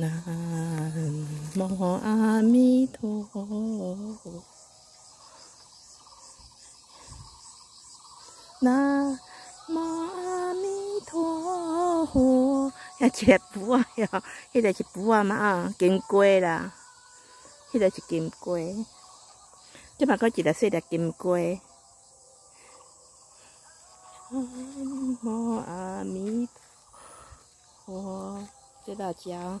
南无阿弥陀佛，南无阿弥陀佛。遐一个布啊，哟，迄个是布啊嘛啊，金龟啦，迄个是金龟。即嘛搁一个细粒金龟。南无阿弥陀佛，这辣椒。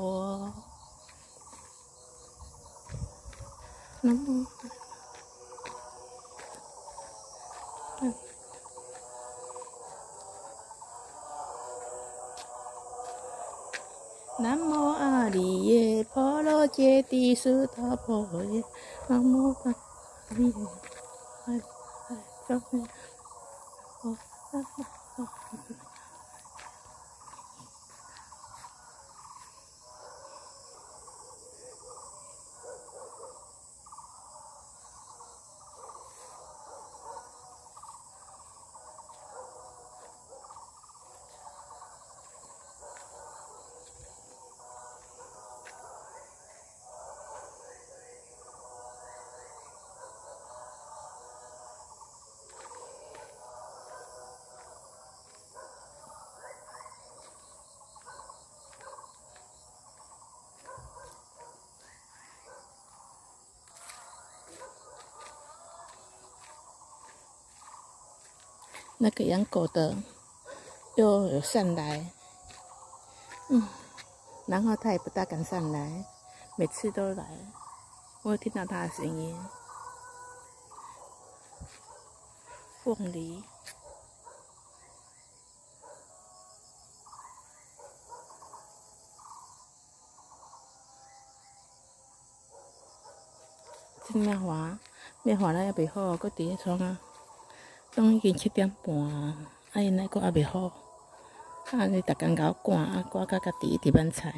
南无南无阿弥耶婆罗揭谛斯陀婆耶，南无阿弥耶，哎哎，上面，哦，南无那个养狗的又有上来，嗯，然后他也不大敢上来，每次都来，我听到他的声音。凤梨，这面花，面花了也未好，搁伫咧创啊。拢已经七点半啊，因那个还未好，啊你逐工甲我赶，啊赶到家己伫晚菜。